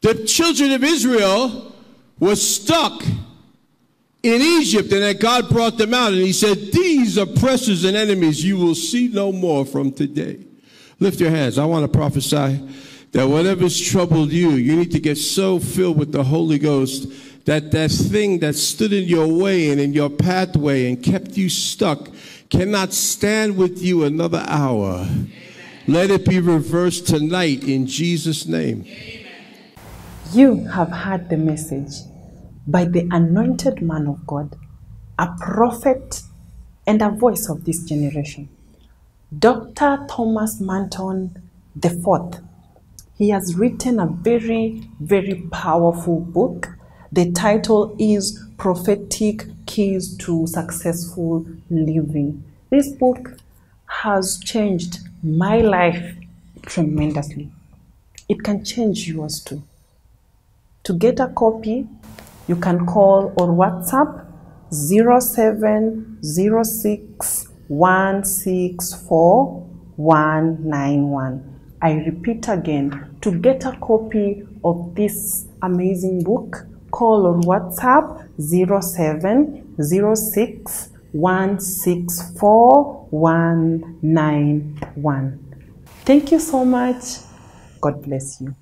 The children of Israel were stuck in Egypt and that God brought them out. And he said, These oppressors and enemies you will see no more from today. Lift your hands. I want to prophesy that whatever's troubled you, you need to get so filled with the Holy Ghost that that thing that stood in your way and in your pathway and kept you stuck cannot stand with you another hour. Amen. Let it be reversed tonight in Jesus' name. Amen. You have heard the message by the anointed man of God, a prophet and a voice of this generation. Dr. Thomas Manton IV. He has written a very, very powerful book. The title is Prophetic Keys to Successful Living. This book has changed my life tremendously. It can change yours too. To get a copy, you can call or WhatsApp 0706 I repeat again, to get a copy of this amazing book, call or WhatsApp 0706 Thank you so much. God bless you.